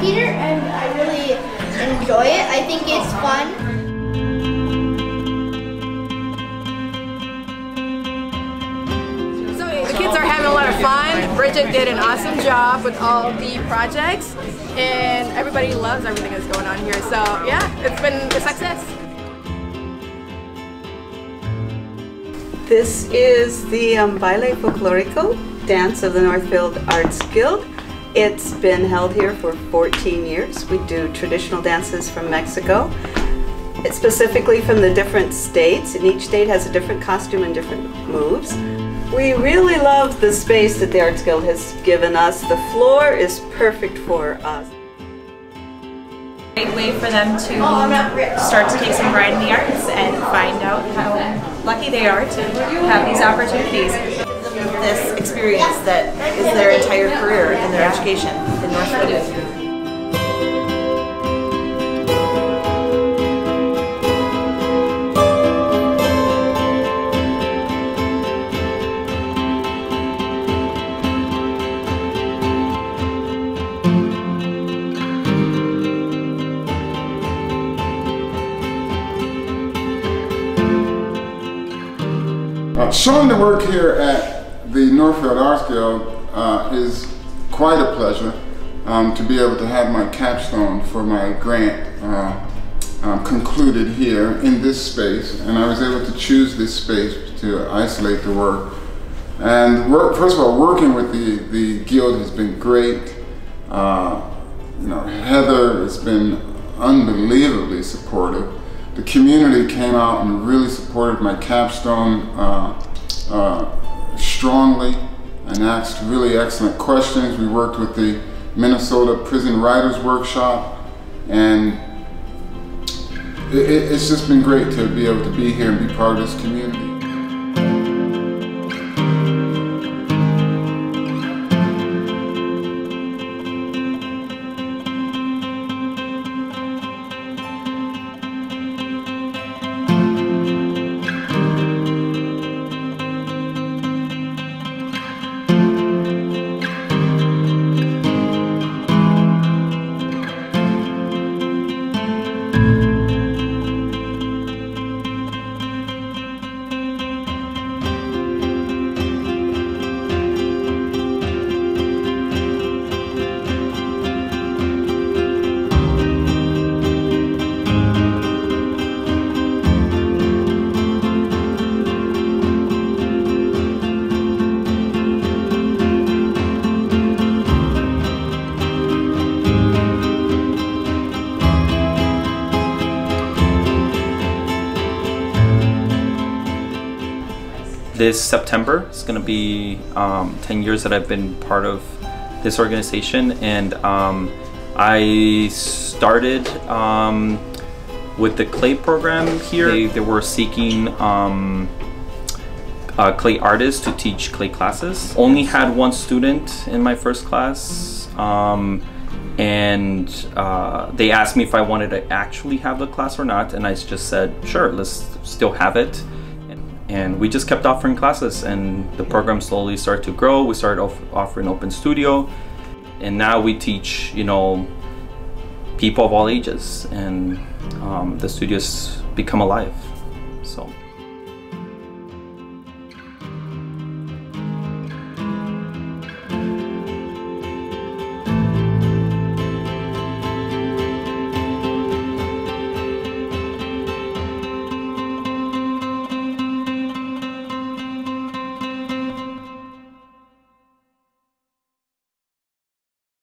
theater and I really enjoy it. I think it's fun. So the kids are having a lot of fun. Bridget did an awesome job with all the projects and everybody loves everything that's going on here. So yeah, it's been a success. This is the um, Baile Folklorico dance of the Northfield Arts Guild. It's been held here for 14 years. We do traditional dances from Mexico, it's specifically from the different states, and each state has a different costume and different moves. We really love the space that the Arts Guild has given us. The floor is perfect for us. Great way for them to start to take some pride in the arts and find out how lucky they are to have these opportunities. This experience that is their entire career in their education in Northwood. Showing the work here at the Northfield Arts Guild uh, is quite a pleasure um, to be able to have my capstone for my grant uh, um, concluded here in this space and I was able to choose this space to isolate the work. And work, first of all working with the, the guild has been great. Uh, you know Heather has been unbelievably supportive. The community came out and really supported my capstone uh, uh, strongly and asked really excellent questions. We worked with the Minnesota Prison Writers Workshop and it, it's just been great to be able to be here and be part of this community. This September. It's going to be um, 10 years that I've been part of this organization and um, I started um, with the clay program here. They, they were seeking um, uh, clay artists to teach clay classes. Only had one student in my first class um, and uh, they asked me if I wanted to actually have the class or not and I just said sure let's still have it and we just kept offering classes and the program slowly started to grow. We started off offering open studio and now we teach you know people of all ages and um, the studios become alive. So